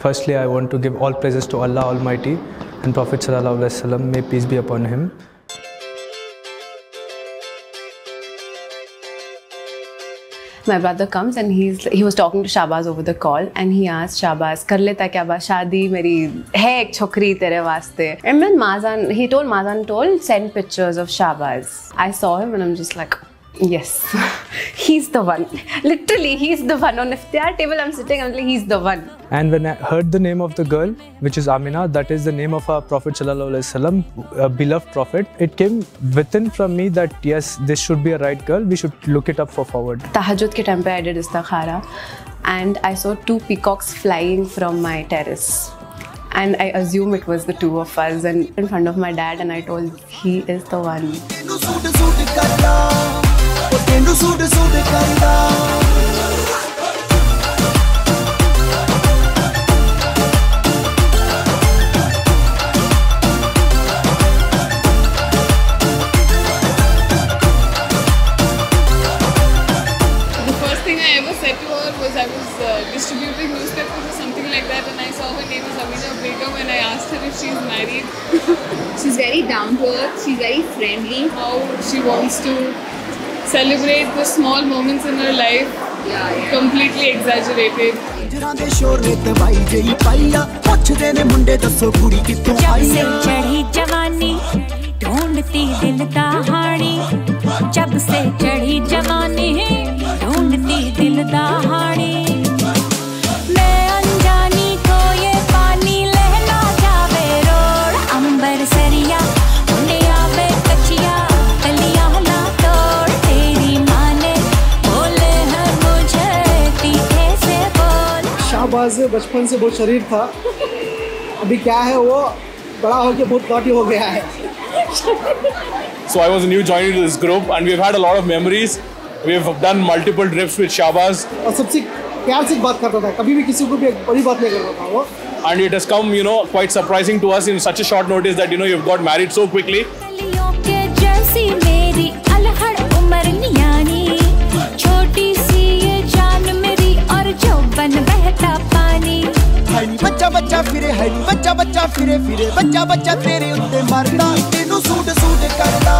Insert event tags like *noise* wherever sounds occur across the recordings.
Firstly, I want to give all praises to Allah Almighty and Prophet Sallallahu Alaihi Wasallam. May peace be upon him. my brother comes and he's he was talking to Shahbaz over the call and he asked Shahbaz kar leta kya ba Shadi? meri hai ek chokri tere waste." and then Mazan he told Mazan told send pictures of Shahbaz I saw him and I'm just like yes he's the one literally he's the one on if iftar table I'm sitting I'm like he's the one And when I heard the name of the girl, which is Ameena, that is the name of our Prophet Sallallahu Alaihi Wasallam, a beloved Prophet, it came within from me that yes, this should be a right girl. We should look it up for forward. tahajjud ke time pe I did istikhara and I saw two peacocks flying from my terrace. And I assume it was the two of us and in front of my dad and I told he is the one. The first thing I ever said to her was I was uh, distributing newspapers or something like that, and I saw her name is Abhija Begum, and I asked her if she's married. she's very down to earth. She's very friendly. How she wants to celebrate the small moments in her life, Yeah, yeah. completely exaggerated. ਜਰਾਂ ਦੇ ਸ਼ੋਰ ਨੇ ਦਵਾਈ ਜਈ ਪਾਈ ਆ ਪੁੱਛਦੇ ਨੇ ਮੁੰਡੇ ਦੱਸੋ ਕੁੜੀ ਕਿੱਥੋਂ जब ਆਈ से ਆ चढ़ी जवानी ढूंढती दिल दहाड़ी जब से चढ़ी जवानी ढूंढती दिल दहाड़ी बोल बचपन से बहुत शरीर था अभी क्या है वो बड़ा होके बहुत नॉटी हो गया है So I was a new joinee to this group, and we've had a lot of memories. We've done multiple trips with Shabaz, और सबसे प्यार से बात करता था कभी भी किसी को भी बड़ी बात नहीं करता था वो and it has come, you know, quite surprising to us in such a short notice that you know you've got married so quickly. ਬੱਚਾ ਫਿਰੇ ਹੈ ਨੀ, ਬੱਚਾ ਬੱਚਾ ਫਿਰੇ ਫਿਰੇ। ਬੱਚਾ ਬੱਚਾ ਤੇਰੇ ਉੱਤੇ ਮਰਦਾ, ਤੈਨੂੰ ਸੂਟ ਸੂਟ ਕਰਦਾ।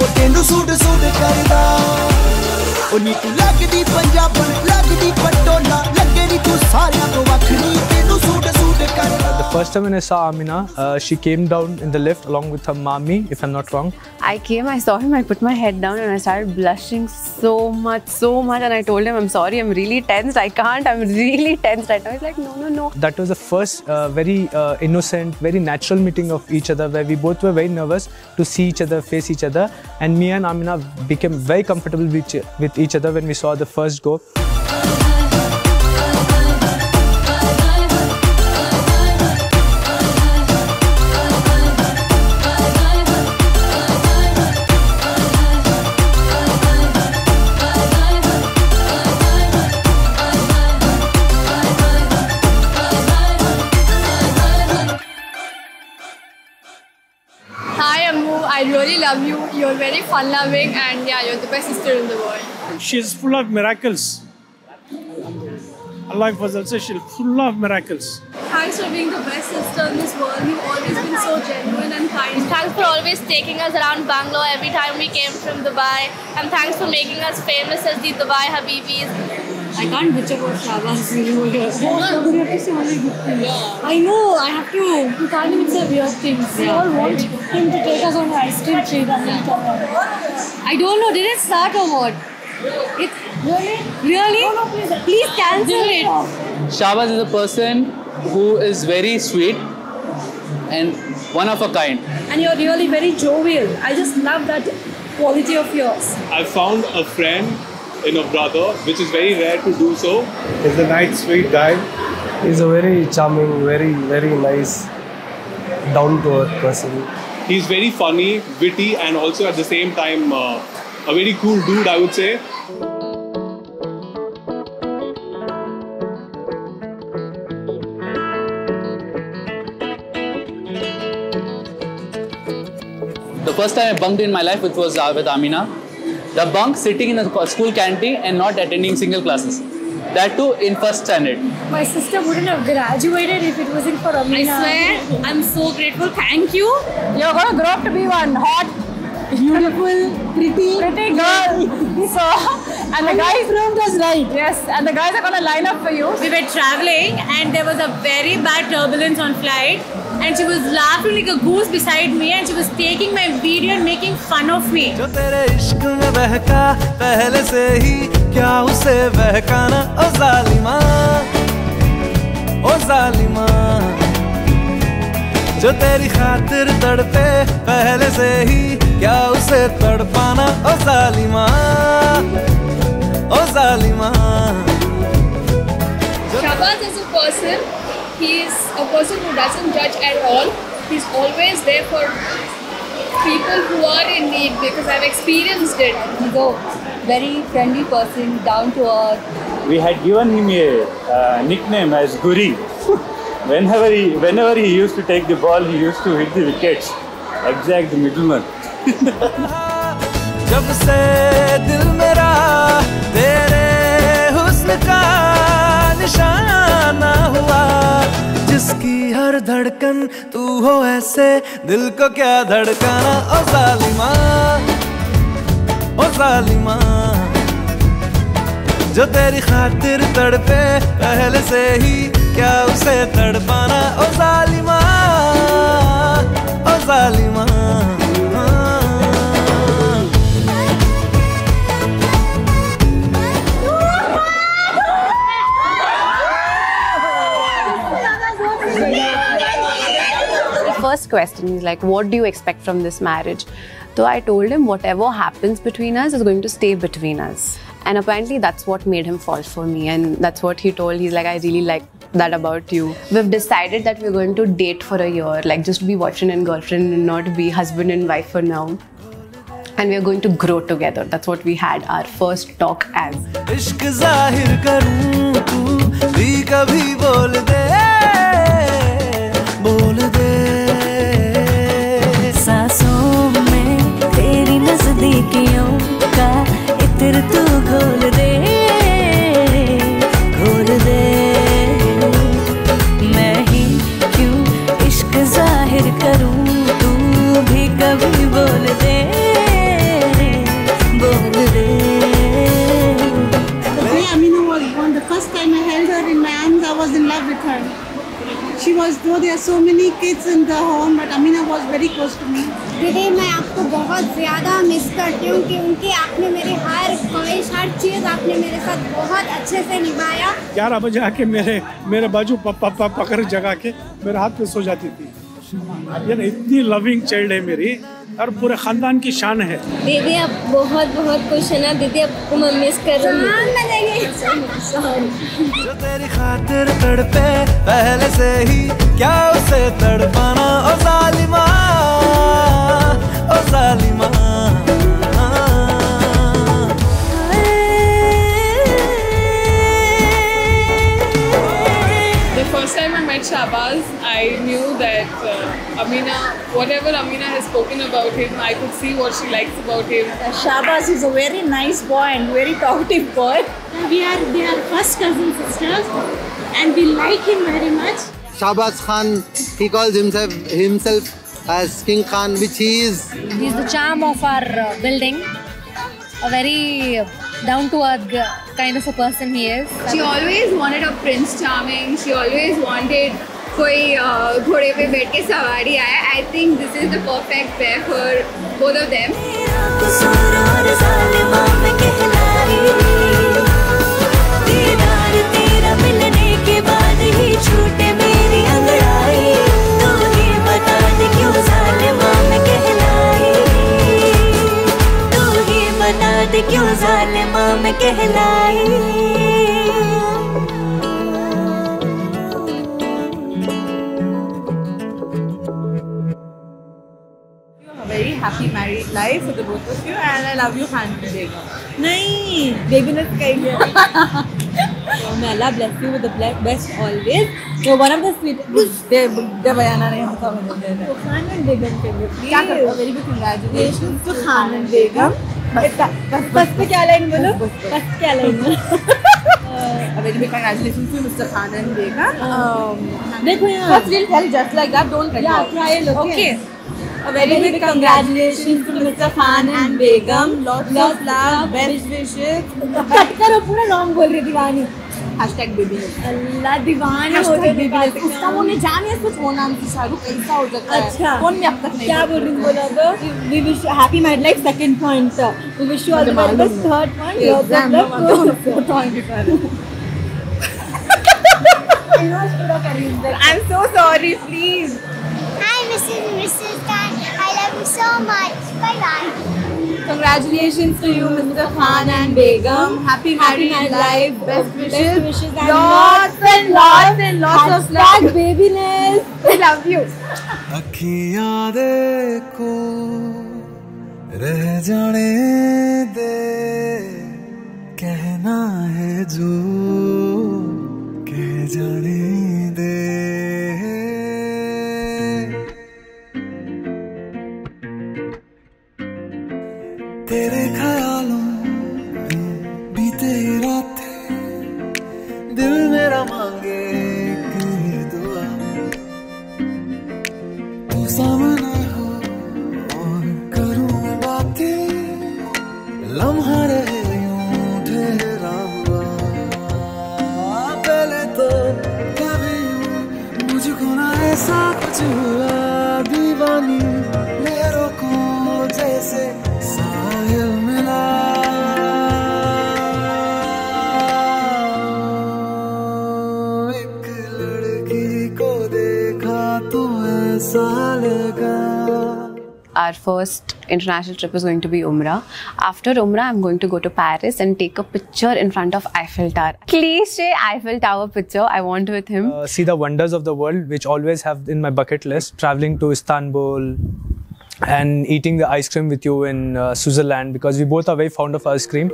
ਉਹ ਤੈਨੂੰ ਸੂਟ ਸੂਟ ਕਰਦਾ। ਉਹ ਨੀ ਤੂੰ ਲੱਗਦੀ ਪੰਜਾਬਣ, ਲੱਗਦੀ ਪਟੋਲਾ, ਲੱਗੇ ਨੀ ਤੂੰ ਸਾਰਿਆਂ ਤੋਂ ਵੱਖਰੀ first time when I saw Ameena, uh, she came down in the lift along with her mommy, if I'm not wrong. I came, I saw him, I put my head down and I started blushing so much, so much. And I told him, I'm sorry, I'm really tensed. I can't, I'm really tensed right now. He's like, no, no, no. That was the first uh, very uh, innocent, very natural meeting of each other where we both were very nervous to see each other, face each other. And me and Ameena became very comfortable with, with each other when we saw the first go. Fun loving, and yeah, you're the best sister in the world. She's full of miracles. Allah Fazal says she's full of miracles. Thanks for being the best sister in this world. You've always been so genuine and kind. Thanks for always taking us around Bangalore every time we came from Dubai. And thanks for making us famous as the Dubai Habibis. I can't bitch about Shahbaz over here. You have to say only good things. I know, I have to. You can't even say weird things. We all want him to take us on an ice cream trip and we'll come. I don't know, did it start or what? It, Really? really? No, no, please. Please cancel it. Shahbaz is a person who is very sweet and one of a kind. And you're really very jovial. I just love that quality of yours. I found a friend in a brother, which is very rare to do so. He's a nice, sweet guy. He's a very charming, very, very nice, down to earth person. He's very funny, witty, and also at the same time uh, a very cool dude, I would say. The first time I bunked in my life, it was uh, with Ameena. The bunk sitting in the co- school canteen and not attending single classes. That too in first standard. My sister wouldn't have graduated if it wasn't for Ameena. I swear, I'm so grateful. Thank you. You're gonna grow up to be one hot, beautiful, pretty, pretty girl. so, and the guys proved us right. Yes, and the guys are gonna line up for you. We were traveling and there was a very bad turbulence on flight and she was laughing like a goose beside me and she was taking my video and making fun of me. जो तेरे इश्क में बहका पहले से ही क्या उसे बहकाना ओ जालिमा ओ जालिमा जो तेरी खातिर तड़पे पहले से ही क्या उसे तड़पाना ओ जालिमा ओ जालिमा Shabazz is a person, he is a person who doesn't judge at all. He's always there for people who are in need because I've experienced it. He's a very friendly person, down to earth. We had given him a uh, nickname as Guri. *laughs* whenever he whenever he used to take the ball, he used to hit the wickets. Exact the middleman. *laughs* जब से दिल मेरा तेरे हुस्न का निशाना हुआ जिसकी हर धड़कन तू हो ऐसे, दिल को क्या धड़काना? ओ जालिमा ओ जालिमा जो तेरी खातिर तड़पे, पहले से ही क्या उसे तड़पाना? ओ जालिमा ओ जालिमा first question is like, what do you expect from this marriage? So I told him whatever happens between us is going to stay between us. And apparently that's what made him fall for me. And that's what he told. He's like, I really like that about you. We've decided that we're going to date for a year, like just be boyfriend and girlfriend and not be husband and wife for now. And we're going to grow together. That's what we had our first talk as. इश्क जाहिर करूं तू भी कभी बोल दे Born, the first time I held her in my arms, I was in love with her. She was, though there are so many kids in the home, but Amina was very close to me. दीदी मैं आपको बहुत ज़्यादा miss करती हूँ क्योंकि आपने मेरी हर ख्वाहिश हर चीज़ आपने मेरे साथ बहुत अच्छे से निभाया ग्यारह बजे आके मेरे मेरे बाजू पप्पा पप्पा पकड़ जगा के मेरे हाथ पे सो जाती थी ये ना इतनी लविंग चाइल्ड है मेरी और पूरे खानदान की शान है। दीदी आप बहुत बहुत खुश है ना? दीदी आपको मैं मिस कर रही जो तेरी खातिर तड़पे पहले से ही क्या उसे तड़पाना? ओ जालिमा ओ जालिमा met Shahbaz, I knew that uh, Ameena, whatever Ameena has spoken about him, I could see what she likes about him. Shahbaz is a very nice boy and very talkative boy. We are they are first cousin sisters, and we like him very much. Shahbaz Khan, he calls himself himself as King Khan, which he is. He's the charm of our uh, building. A very down to earth kind of a person he is. She always wanted a prince charming. She always wanted कोई uh, घोड़े पे बैठ के सवारी आए I think this is the perfect pair for both of them कहलाई happy married life with both of you and I love you हैंडली baby नहीं। Baby ने कही है। *laughs* मैं Allah bless you with the black best always वो one of the sweet दे बयाना नहीं होता मुझे खान एंड बेगम के लिए क्या करते हो? Very good congratulations to Khan and Begum बस बस बस पे क्या लाइन बोलो बस क्या line very big congratulations to Mr. Khan and Begum. Um, देखो यार First, we'll tell just like that. Don't record. Yeah, trial, okay. Okay. A very, big congratulations to Mr. Khan and Begum. Lots of love, best wishes. Cut करो पूरा long बोल रही थी दीवानी hashtag baby अल्लाह दीवाना हो गया बेबी उसका वो मैं जान है कुछ वो नाम की शाहरुख ऐसा हो सकता है अच्छा कौन मैं अब तक नहीं क्या बोलूँ बोला तो we wish happy married life second point we wish you all the best third point your love fourth point I'm so sorry, please. Hi, Mrs. Mrs. Tan. I love you so much. Bye bye. Congratulations to you, Mr. Khan and Begum. Happy married life. Best wishes. Best wishes and lots luck. and lots and lots of love. Hashtag babyness We love you. अखियां देखो रह जाने दे कहना है जो कह जाने Our first international trip is going to be Umrah. After Umrah, I'm going to go to Paris and take a picture in front of Eiffel Tower. Cliche Eiffel Tower picture I want with him. Uh, see the wonders of the world, which always have in my bucket list. Traveling to Istanbul and eating the ice cream with you in uh, Switzerland because we both are very fond of ice cream.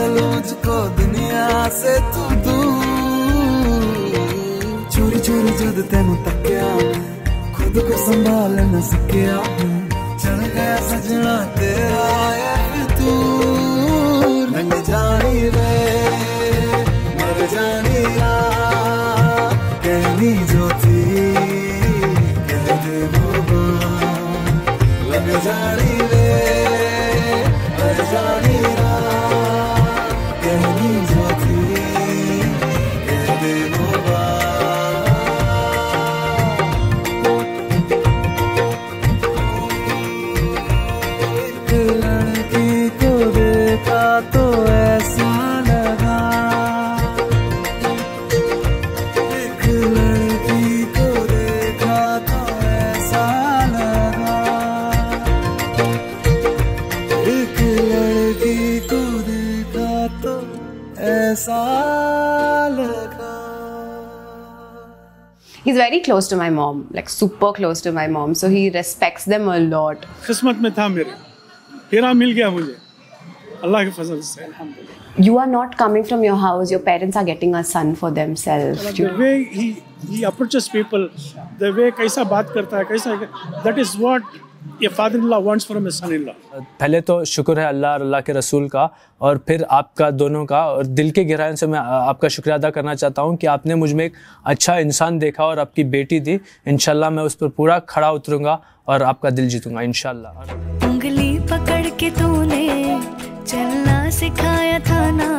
चलो मुझको दुनिया से तू दूर। चोरी चोरी जद तेनू तकिया, खुद को संभाल न सकिया। चढ़ गया सजना तेरा तू रंग जानी रे, मर जानी कहनी जो थी, कह दे लग जानी रे, मर जानी रा very close to my mom, like super close to my mom. So he respects them a lot. किस्मत में था मेरे हीरा मिल गया मुझे अल्लाह के फजल से अल्हम्दुलिल्लाह You are not coming from your house. Your parents are getting a son for themselves. the way he he approaches people the way कैसा बात करता है कैसा that is what a father-in-law wants from a son-in-law. पहले तो शुक्र है अल्लाह और अल्लाह के रसूल का और फिर आपका दोनों का और दिल के गहराइयों से मैं आपका शुक्रिया अदा करना चाहता हूँ कि आपने मुझमें एक अच्छा इंसान देखा और आपकी बेटी दी इंशाल्लाह मैं उस पर पूरा खड़ा उतरूँगा और आपका दिल जीतूँगा इंशाल्लाह। उंगली पकड़ के तूने चलना सिखाया था ना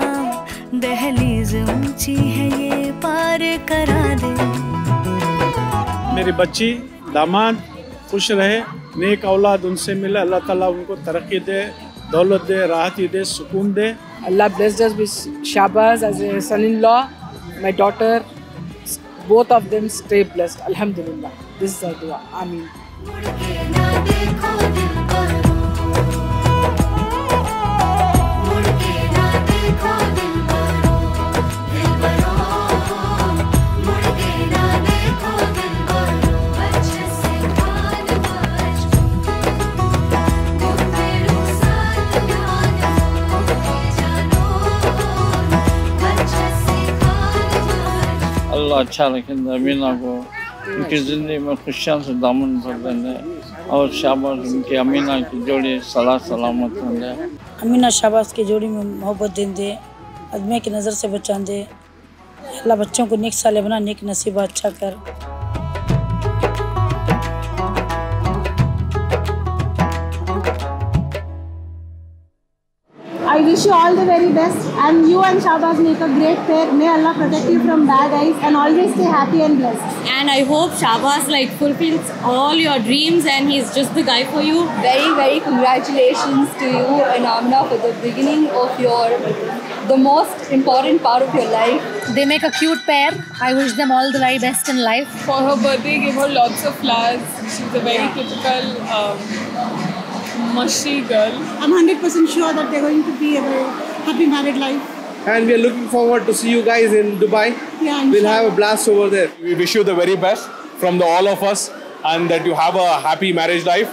दहलीज ऊँची है ये पार करा दे। मेरी बच्ची दामाद खुश रहे। नेक औलाद उनसे मिले अल्लाह ताला उनको तरक्की दे दौलत दे राहत दे सुकून दे। Allah bless us with Shahbaz as son in law my daughter both of them stay blessed अल्हम्दुलिल्लाह दिस इज़ द दुआ आमीन अल्लाह अच्छा रखे अमीना को उनकी ज़िंदगी में खुशियाँ से दामन भर देंगे और शाबाश उनकी अमीना की जोड़ी सलाह सलामत होंगे अमीना शाबाश की जोड़ी में मोहब्बत दें दे अदमे की नज़र से बचा दे अल्लाह बच्चों को नेक साले बना नेक नसीबा अच्छा कर I wish you all the very best and you and Shahbaz make a great pair. May Allah protect you from bad eyes and always stay happy and blessed. And I hope Shahbaz like fulfills all your dreams and he's just the guy for you. Very, very congratulations to you and Amna for the beginning of your, the most important part of your life. They make a cute pair. I wish them all the very best in life. For her birthday, give her lots of flowers. She's a very typical um, mushy girl. I'm 100% sure that they're going to be a very happy married life. And we are looking forward to see you guys in Dubai. Yeah, We'll have a blast over there. We wish you the very best from the all of us and that you have a happy marriage life.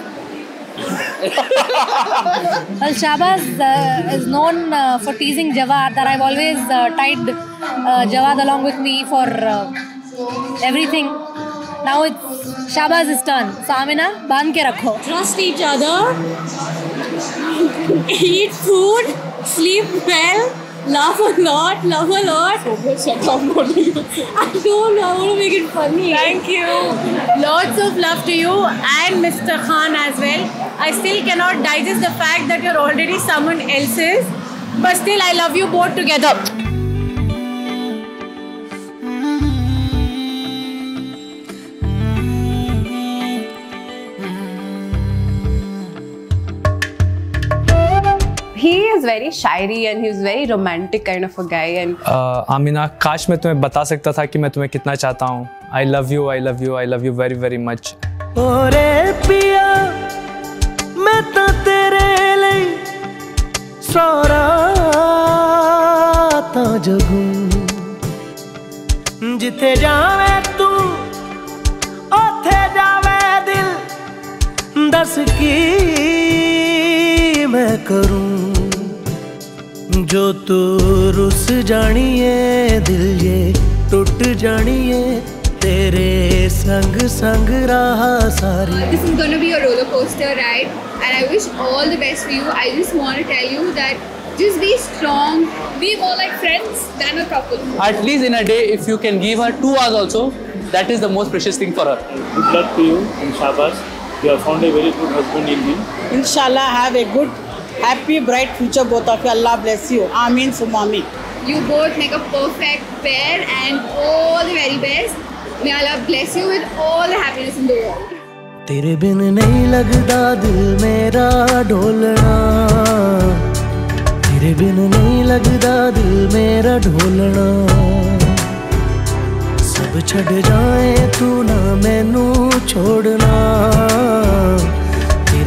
*laughs* Well, Shahbaz uh, is known uh, for teasing Jawad that I've always uh, tied uh, Jawad along with me for uh, everything. Now it's Shahbaz turn. Samina, ban ke rakho. Trust each other. Eat food. Sleep well. Laugh a lot. Love a lot. I don't know. how to make it funny. Thank you. Lots of love to you and Mr. Khan as well. I still cannot digest the fact that you're already someone else's. But still, I love you both together. very shiery and he's very romantic kind of a guy and uh, Amina काश मैं तुम्हें बता सकता था कि मैं तुम्हें कितना चाहता हूँ I love you I love you I love you very very much ਓਰੇ ਪੀਆ ਮੈਂ ਤਾਂ ਤੇਰੇ ਲਈ ਸਾਰਾ ਤਾਂ ਜਗੂ ਜਿੱਥੇ ਜਾਵੇਂ ਤੂੰ ਉੱਥੇ ਜਾਵੇ ਦਿਲ ਦੱਸ ਕੀ ਮੈਂ ਕਰੂੰ This is going to be a roller coaster ride and I wish all the best for you. I just want to tell you that just be strong. Be more like friends than a couple. At least in a day, if you can give her two hours also, that is the most precious thing for her. Good luck to you and Shahbaz. You have found a very good husband in him. Inshallah, have a good happy bright future both of you Allah bless you आमीन सुमामी you both make a perfect pair and all the very best may Allah bless you with all the happiness in the world तेरे बिन नहीं लगता दिल मेरा ढोलना तेरे बिन नहीं लगता दिल मेरा ढोलना सब छड़ जाए तू ना मैनू छोड़ना।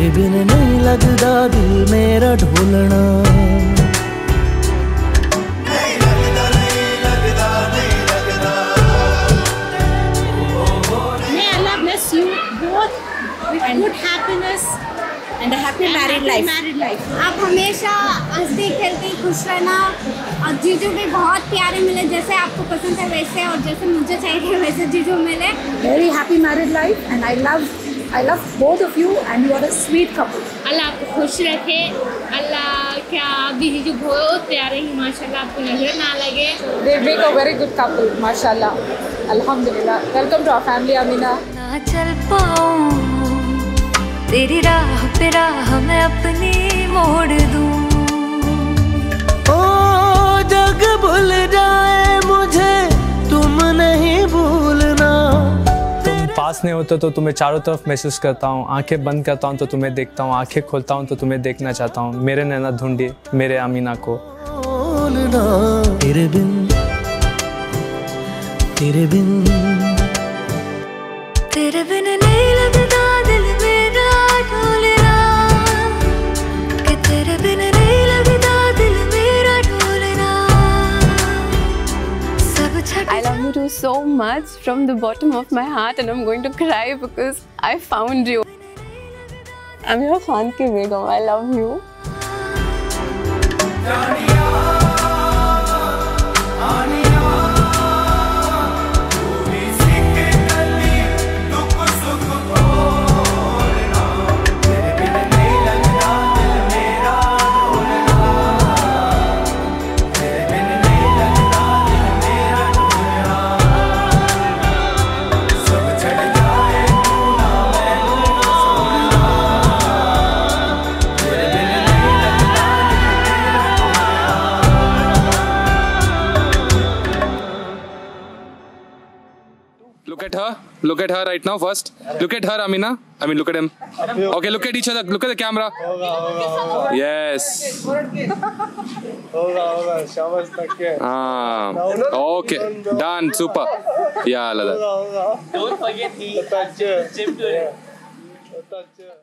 तेरे बिन नहीं लगता दिल मेरा ढोलना and a happy and married happy life. Married life. आप हमेशा हँसते खेलते खुश रहना और जीजू भी बहुत प्यारे मिले जैसे आपको पसंद है वैसे और जैसे मुझे चाहिए वैसे जीजू मिले very happy married life and I love I love both of you and you are a sweet couple Allah आपको खुश रखे। अल्लाह क्या आप दीदी जी बहुत प्यारे हैं माशाल्लाह आपको नज़र ना लगे। They make a very good couple माशाल्लाह। अल्हम्दुलिल्लाह। Welcome to our family Amina ना चल पाऊँ तेरी राह पे राह मैं अपनी मोड़ दूँ। ओ जग भूल जाए मुझे तुम नहीं भूल पास नहीं होते तो तुम्हें चारों तरफ़ महसूस करता हूँ। आँखें बंद करता हूँ तो तुम्हें देखता हूँ। आँखें खोलता हूँ तो तुम्हें देखना चाहता हूँ। मेरे नैना ढूंढी मेरे अमीना को। तेरे बिन तेरे बिन much from the bottom of my heart and I'm going to cry because I found you. I'm your Khan ki. I love you. look at her right now first. Look at her, Ameena. I mean, look at him. Okay, look at each other. Look at the camera. Yes. Ah. Okay. Done. Super. Yeah, Lala. Don't forget the Touch. to it.